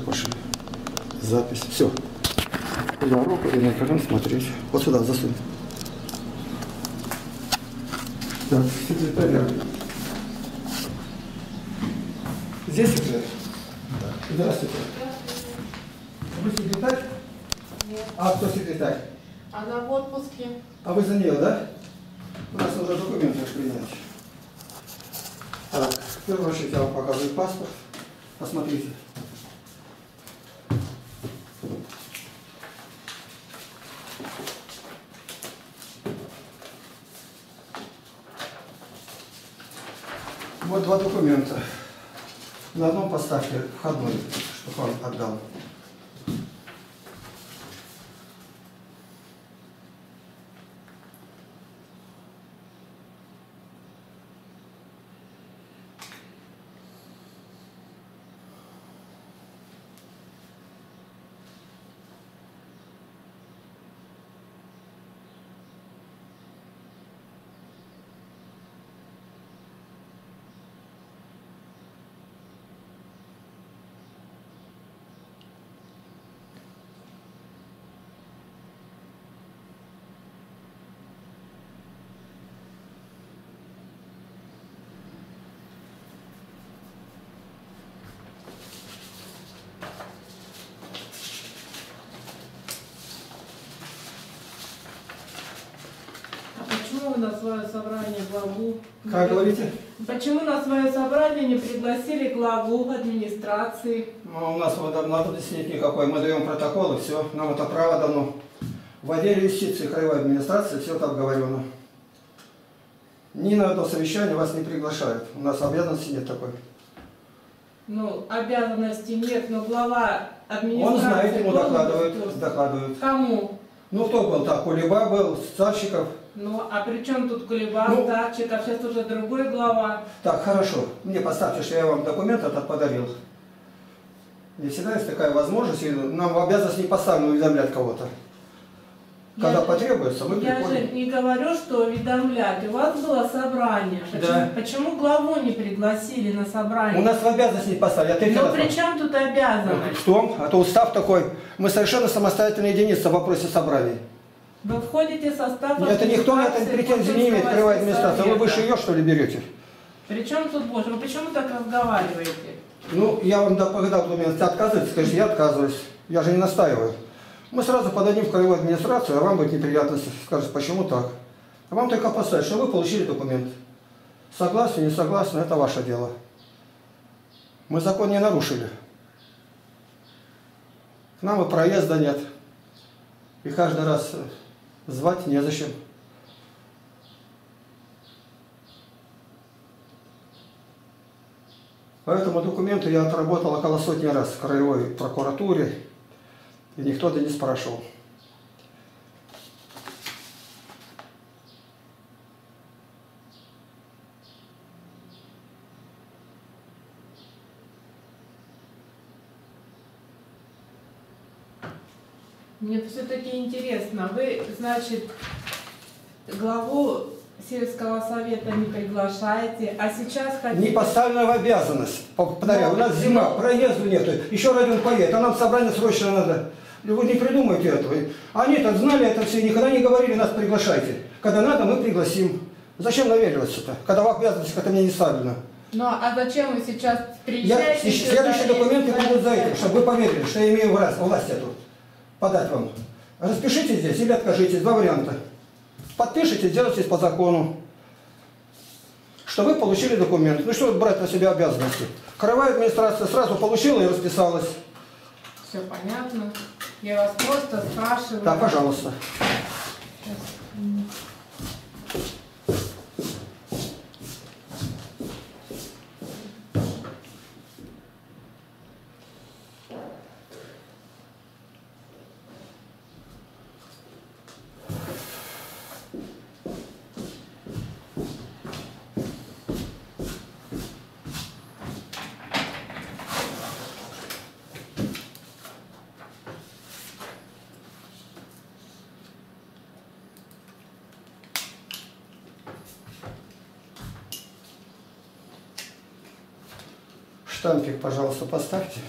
Пошли. Запись. Все. Туда руку и на экран смотреть. Вот сюда засунь. Так, секретаря. Здесь секретарь? Да. Здравствуйте. Вы секретарь? Нет. А кто секретарь? Она в отпуске. А вы за нее, да? У нас уже документы принять. Так, в первую очередь я вам показываю паспорт. Посмотрите. Вот два документа. На одном поставьте входной, чтобы он отдал. Почему вы на свое собрание главу... Как говорите? Почему на свое собрание не пригласили главу администрации? Ну, у нас вот надобности нет никакой. Мы даем протокол и все. Нам это право дано. В отделе юстиции краевой администрации все это обговорено. Ни на одно совещание вас не приглашают. У нас обязанности нет такой. Ну, обязанностей нет, но глава администрации... Он знает, ему докладывают, докладывают. Кому? Ну, кто был так? Кулеба был, Старщиков. Ну, а при чем тут Кулеба, Ну. Старчик, а сейчас уже другой глава? Так, хорошо. Мне поставьте, что я вам документ этот подарил. Не всегда есть такая возможность, и нам в обязанность не поставлено уведомлять кого-то. Когда Я- потребуется, мы Я же приходим. не говорю, что уведомлять. У вас было собрание. Почему, Да. почему главу не пригласили на собрание? У нас в обязанность не поставили. Я третий Но при чем тут обязанность? В том, а то устав такой. Мы совершенно самостоятельная единица в вопросе собраний. Вы входите в состав Это никто на это администрации претензий не имеет, Курского краевая администрация. Вы выше ее, что ли, берете? При чем тут Боже? Вы почему так разговариваете? Ну, я вам да- когда документ отказываете, скажите, я отказываюсь. Я же не настаиваю. Мы сразу подадим в краевую администрацию, а вам будет неприятность. Скажете, почему так? А вам только поставить, что вы получили документ. Согласны, не согласны, это ваше дело. Мы закон не нарушили. К нам и проезда нет. И каждый раз э, звать незачем. Поэтому документы я отработал около сотни раз в краевой прокуратуре, и никто да не спрашивал. Мне все-таки интересно. Вы, значит, главу сельского совета не приглашаете, а сейчас хотите... Не поставлена в обязанность. Повторяю, у нас зима, проезду нету. Еще один поедет, а нам собрание срочно надо. Вы не придумайте этого. Они так знали это все, никогда не говорили, нас приглашайте. Когда надо, мы пригласим. Зачем навеливаться-то, когда в обязанности это мне не ставлено? Ну, а зачем вы сейчас Я, приезжаете сюда следующие документы будут за этим, чтобы вы поверили, что я имею власть, власть эту подать вам. Распишите здесь или откажитесь, два варианта. Подпишите, сделайте по закону, что вы получили документ. Ну что брать на себя обязанности? Краевая администрация сразу получила и расписалась. Все понятно. Я вас просто спрашиваю. Да, пожалуйста. Сейчас. штампик, пожалуйста, поставьте.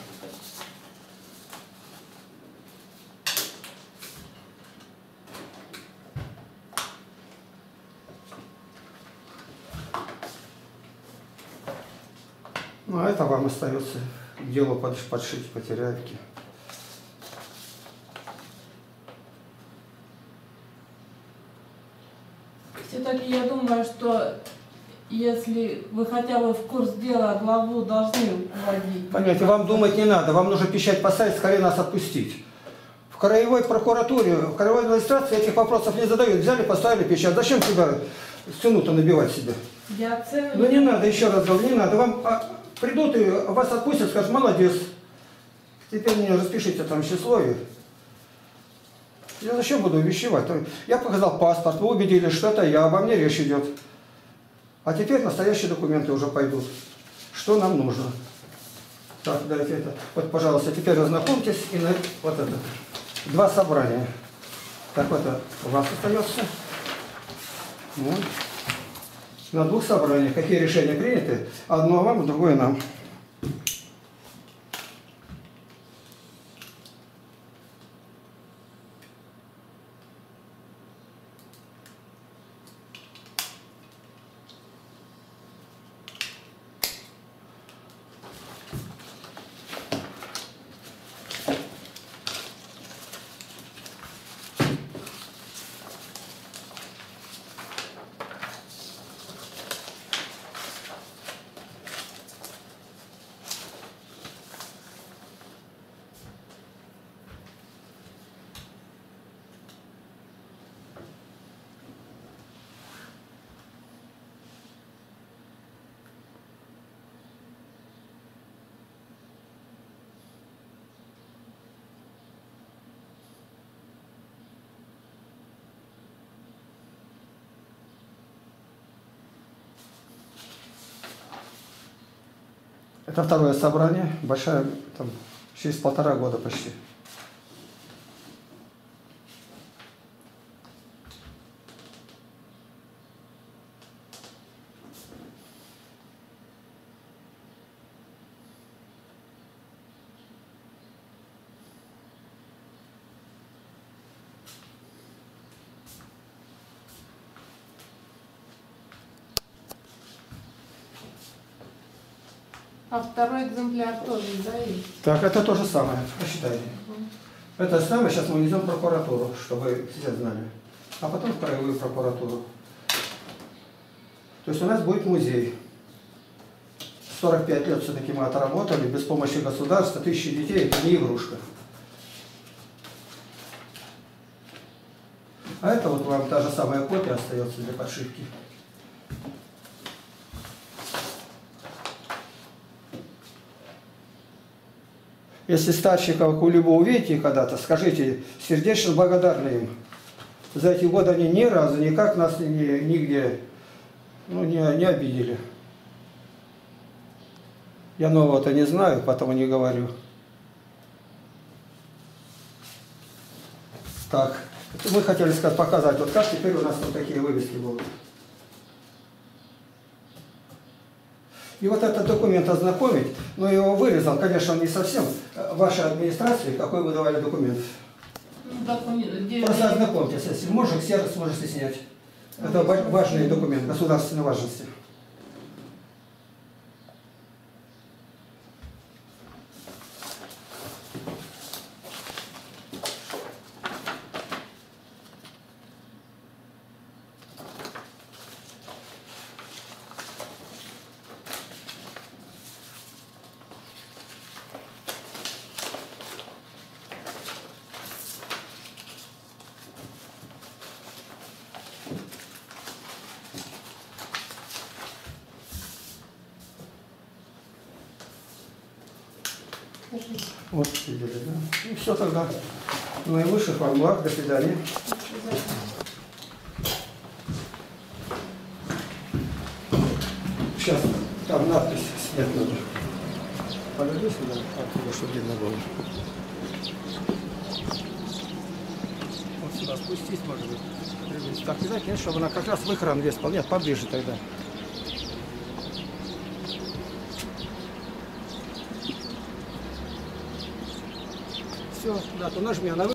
Ну, а это вам остается дело подшить потеряльки. Все-таки я думаю, что если вы хотя бы в курс дела главу должны вводить. Понимаете, вам думать не надо, вам нужно пищать поставить, скорее нас отпустить. В краевой прокуратуре, в краевой администрации этих вопросов не задают. Взяли, поставили печать. Зачем тебя цену-то набивать себе? Я цену... Ну не надо, еще раз говорю, не надо. Вам а, придут и вас отпустят, скажут, молодец. Теперь мне распишите там число и... Я зачем буду увещевать? То Я показал паспорт, вы убедились, что это я, обо мне речь идет. А теперь настоящие документы уже пойдут. Что нам нужно? Так, дайте это. Вот, пожалуйста, теперь ознакомьтесь и на вот это. Два собрания. Так вот, это у вас остается. Вот. На двух собраниях. Какие решения приняты? Одно вам, другое нам. Это второе собрание, большая, там, через полтора года почти. А второй экземпляр тоже, да, есть? Так, это то же самое, посчитайте. Это самое, сейчас мы везем в прокуратуру, чтобы все знали. А потом в краевую прокуратуру. То есть у нас будет музей. 45 лет все-таки мы отработали, без помощи государства, тысячи детей, это не игрушка. А это вот вам та же самая копия остается для подшивки. Если старщиков кого-либо увидите когда-то, скажите, сердечно благодарны им. За эти годы они ни разу никак нас ни- нигде ну, не, не обидели. Я нового-то не знаю, потому не говорю. Так, мы хотели сказать, показать, вот как теперь у нас вот такие вывески будут. И вот этот документ ознакомить, но я его вырезал, конечно, он не совсем э, вашей администрации, какой вы давали документ. Ну, документ, Просто ознакомьтесь, если можно, ксерокс можете снять. Это ва- важный документ, государственной важности. Вот видели, да? Ну все тогда. Наивысших вам благ, до свидания. Сейчас, там надпись снять надо. Подойди сюда, оттуда, чтобы видно было. Вот сюда спустись, может быть. Так, видать, нет, чтобы она как раз в экран вес Нет, поближе тогда. Все, да, то нажми, она вы-